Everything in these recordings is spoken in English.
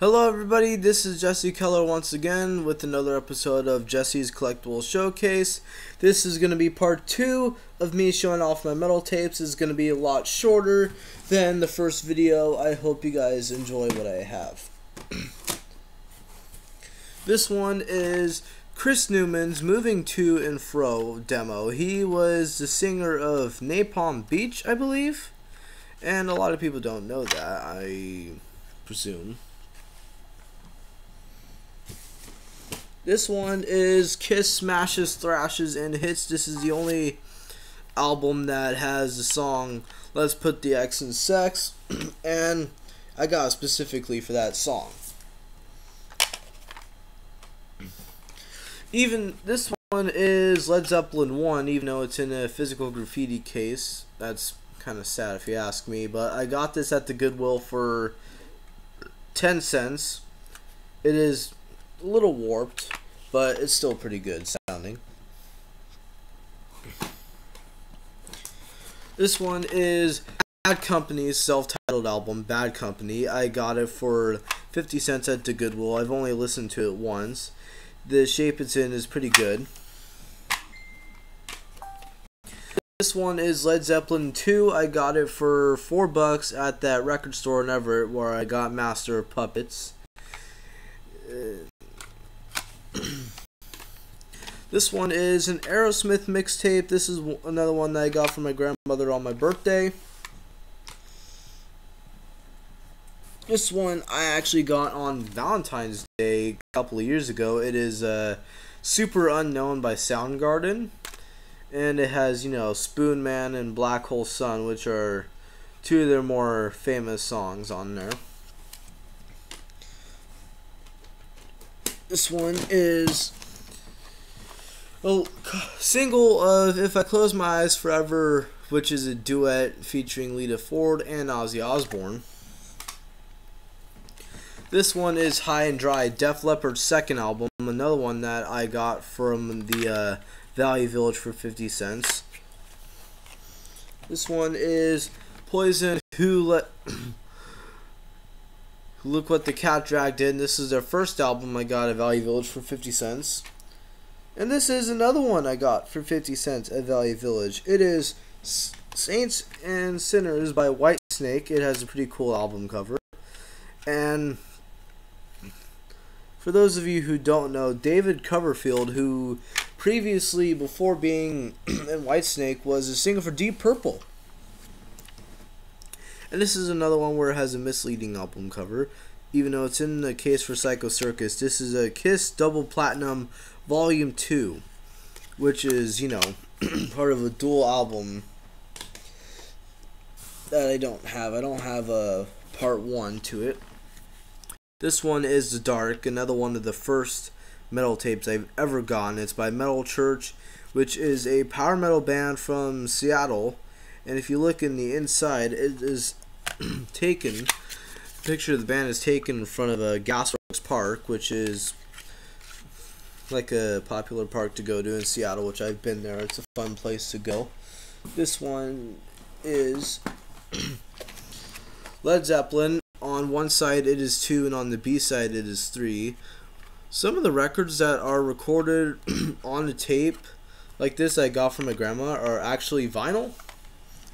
Hello, everybody. This is Jesse Keller once again with another episode of Jesse's Collectible Showcase. This is going to be part two of me showing off my metal tapes. It's going to be a lot shorter than the first video. I hope you guys enjoy what I have. this one is Chris Newman's Moving To and Fro demo. He was the singer of Napalm Beach, I believe. And a lot of people don't know that, I presume. This one is Kiss Smashes, Thrashes, and Hits. This is the only album that has the song Let's Put the X in Sex, and I got specifically for that song. Even this one is Led Zeppelin 1, even though it's in a physical graffiti case. That's kind of sad if you ask me, but I got this at the Goodwill for 10 cents. It is a little warped, but it's still pretty good sounding. This one is Bad Company's self-titled album, Bad Company. I got it for 50 cents at the Goodwill. I've only listened to it once. The shape it's in is pretty good. This one is Led Zeppelin 2. I got it for 4 bucks at that record store in Everett where I got Master of Puppets. Uh, this one is an Aerosmith mixtape. This is another one that I got from my grandmother on my birthday. This one I actually got on Valentine's Day a couple of years ago. It is uh, Superunknown by Soundgarden. And it has, you know, Spoon Man and Black Hole Sun, which are two of their more famous songs on there. This one is a single of If I Close My Eyes Forever, which is a duet featuring Lita Ford and Ozzy Osbourne. This one is High and Dry, Def Leppard's second album, another one that I got from the uh, Value Village for 50 cents. This one is Poison, Who Let... Look What the Cat Dragged In. This is their first album I got at Value Village for 50 cents. And this is another one I got for 50 cents at Value Village. It is Saints and Sinners by Whitesnake. It has a pretty cool album cover. And for those of you who don't know, David Coverdale, who previously, before being in Whitesnake, was a singer for Deep Purple. And this is another one where it has a misleading album cover, even though it's in the case for Psycho Circus. This is a Kiss Double Platinum Volume 2, which is, you know, part of a dual album that I don't have. I don't have a part 1 to it. This one is The Dark, another one of the first metal tapes I've ever gotten. It's by Metal Church, which is a power metal band from Seattle and if you look in the inside, it is taken. Picture of the band is taken in front of a Gasworks Park, which is like a popular park to go to in Seattle, which I've been there. It's a fun place to go. This one is Led Zeppelin. On one side it is two, and on the B side it is three. Some of the records that are recorded on the tape, like this I got from my grandma, are actually vinyl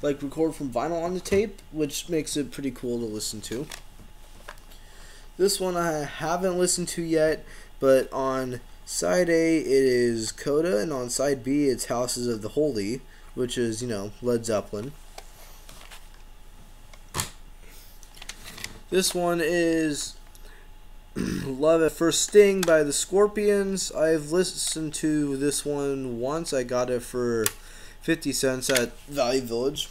like record from vinyl on the tape, which makes it pretty cool to listen to. This one I haven't listened to yet, but on side A it is Coda, and on side B it's Houses of the Holy, which is, you know, Led Zeppelin. This one is Love at First Sting by the Scorpions. I've listened to this one once. I got it for 50 cents at Value Village.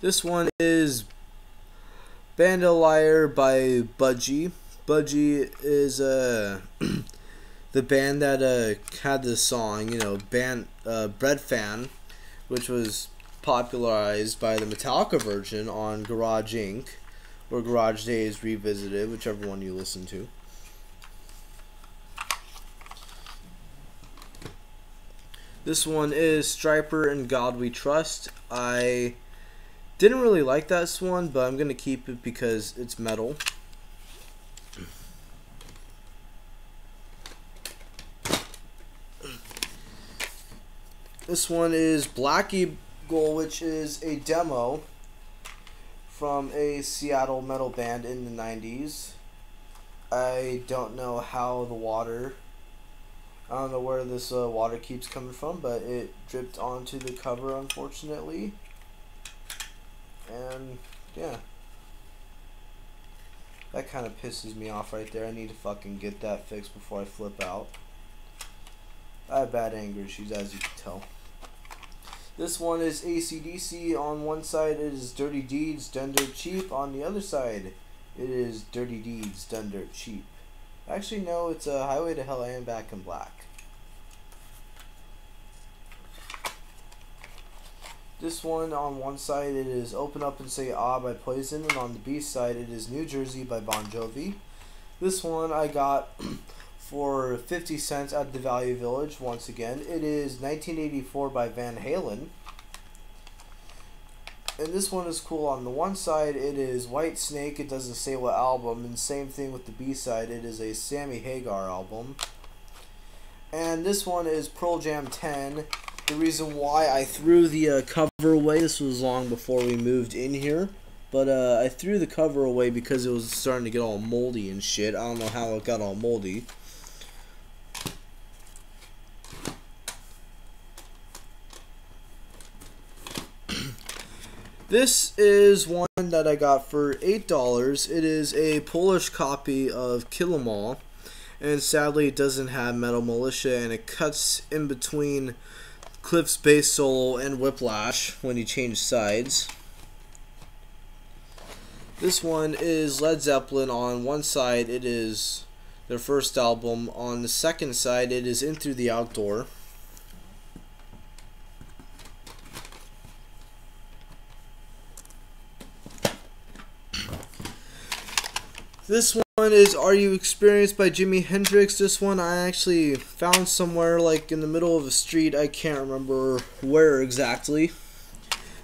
This one is Bandolier by Budgie. Budgie is uh, the band that uh, had this song, you know, band uh, Breadfan, which was popularized by the Metallica version on Garage Inc. or Garage Days Revisited, whichever one you listen to. This one is Stryper In God We Trust. I Didn't really like this one, but I'm going to keep it because it's metal. This one is Black Eagle, which is a demo from a Seattle metal band in the 90s. I don't know how the water, I don't know where this uh, water keeps coming from, but it dripped onto the cover, unfortunately. And, yeah. That kind of pisses me off right there. I need to fucking get that fixed before I flip out. I have bad anger issues, as you can tell. This one is AC/DC. On one side, it is Dirty Deeds, Done Dirt Cheap. On the other side, it is Dirty Deeds, Done Dirt Cheap. Actually, no, it's a Highway to Hell and Back in Black. This one, on one side, it is Open Up and Say Ah by Poison, and on the B side, it is New Jersey by Bon Jovi. This one I got for 50 cents at the Value Village once again. It is 1984 by Van Halen. And this one is cool. On the one side, it is Whitesnake. It doesn't say what album. And same thing with the B side. It is a Sammy Hagar album. And this one is Pearl Jam 10. The reason why I threw the uh, cover away, this was long before we moved in here. But uh, I threw the cover away because it was starting to get all moldy and shit. I don't know how it got all moldy. This is one that I got for $8. It is a Polish copy of Kill 'Em All. And sadly, it doesn't have Metal Militia, and it cuts in between Cliff's bass solo and Whiplash when you change sides. This one is Led Zeppelin. On one side, it is their first album. On the second side, it is In Through the Outdoor. This one is Are You Experienced by Jimi Hendrix. This one I actually found somewhere like in the middle of a street. I can't remember where exactly.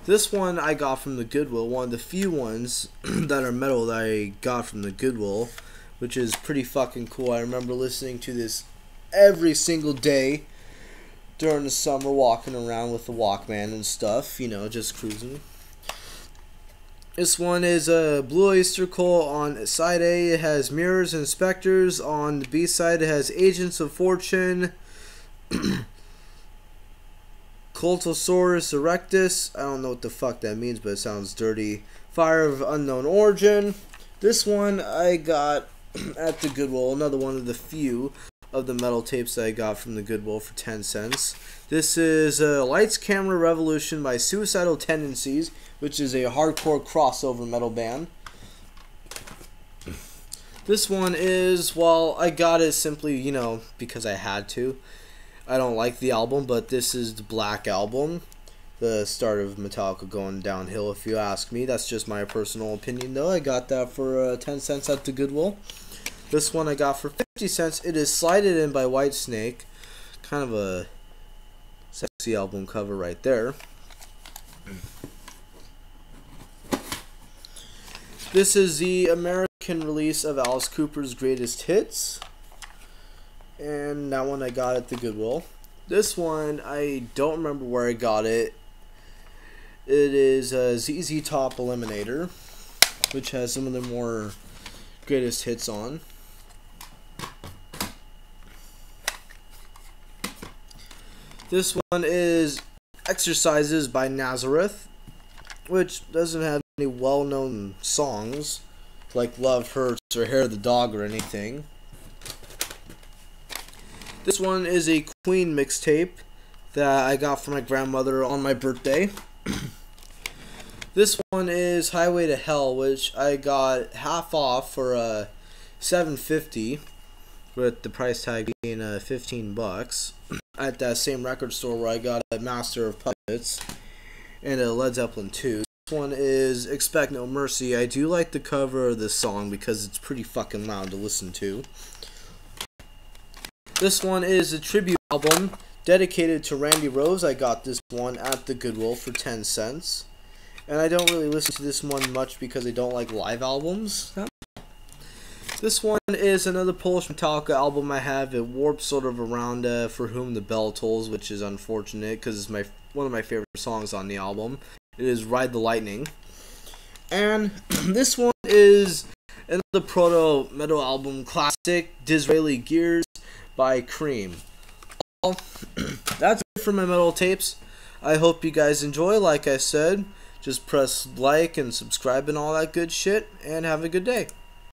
This one I got from the Goodwill. One of the few ones that are metal that I got from the Goodwill. Which is pretty fucking cool. I remember listening to this every single day during the summer walking around with the Walkman and stuff. You know, just cruising. This one is a Blue Oyster Cult on side A. It has Mirrors and Spectres. On the B side, it has Agents of Fortune, Cultosaurus erectus. I don't know what the fuck that means, but it sounds dirty. Fire of Unknown Origin. This one I got at the Goodwill. Another one of the few of the metal tapes that I got from the Goodwill for 10 cents. This is uh, Lights Camera Revolution by Suicidal Tendencies which is a hardcore crossover metal band. This one is, well, I got it simply, you know, because I had to. I don't like the album, but this is the Black Album. The start of Metallica going downhill, if you ask me. That's just my personal opinion, though. I got that for uh, 10 cents at the Goodwill. This one I got for 50 cents. It is Slide It In by Whitesnake. Kind of a sexy album cover right there. This is the American release of Alice Cooper's Greatest Hits. And that one I got at the Goodwill. This one, I don't remember where I got it. It is a ZZ Top Eliminator, which has some of the more greatest hits on. This one is Exercises by Nazareth, which doesn't have any well-known songs like Love Hurts or Hair of the Dog or anything. This one is a Queen mixtape that I got from my grandmother on my birthday. this one is Highway to Hell, which I got half off for uh, 750 with the price tag being uh, 15 bucks at that same record store where I got a Master of Puppets and a Led Zeppelin 2 This one is Expect No Mercy. I do like the cover of this song because it's pretty fucking loud to listen to. This one is a tribute album dedicated to Randy Rhoads. I got this one at the Goodwill for 10 cents. And I don't really listen to this one much because I don't like live albums. This one is another Polish Metallica album I have. It warps sort of around uh, For Whom the Bell Tolls, which is unfortunate because it's my one of my favorite songs on the album. It is Ride the Lightning. And this one is another proto metal album classic, Disraeli Gears by Cream. Well, that's it for my metal tapes. I hope you guys enjoy. Like I said, just press like and subscribe and all that good shit, and have a good day.